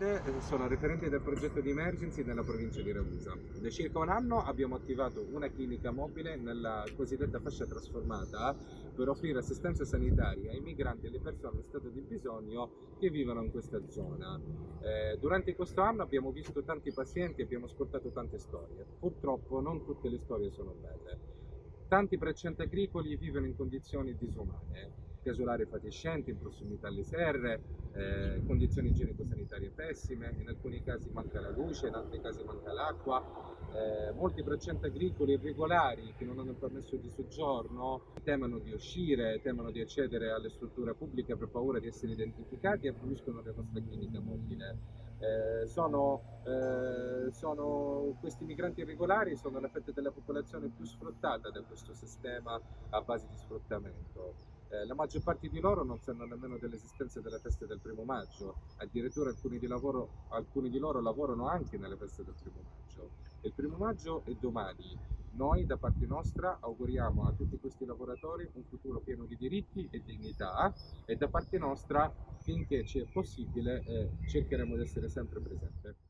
Eh, sono referente del progetto di emergency nella provincia di Ragusa. Da circa un anno abbiamo attivato una clinica mobile nella cosiddetta fascia trasformata per offrire assistenza sanitaria ai migranti e alle persone in stato di bisogno che vivono in questa zona. Eh, durante questo anno abbiamo visto tanti pazienti e abbiamo ascoltato tante storie. Purtroppo non tutte le storie sono belle. Tanti braccianti agricoli vivono in condizioni disumane casolari fatiscenti in prossimità alle serre, eh, condizioni igienico-sanitarie pessime, in alcuni casi manca la luce, in altri casi manca l'acqua, eh, molti braccianti agricoli irregolari che non hanno permesso di soggiorno temono di uscire, temono di accedere alle strutture pubbliche per paura di essere identificati e affluiscono nella nostra clinica mobile. Eh, sono, eh, sono, questi migranti irregolari sono la fetta della popolazione più sfruttata da questo sistema a base di sfruttamento. Eh, la maggior parte di loro non sanno nemmeno dell'esistenza delle feste del primo maggio, addirittura alcuni di, lavoro, alcuni di loro lavorano anche nelle feste del primo maggio. Il primo maggio è domani. Noi da parte nostra auguriamo a tutti questi lavoratori un futuro pieno di diritti e dignità e da parte nostra finché ci è possibile eh, cercheremo di essere sempre presenti.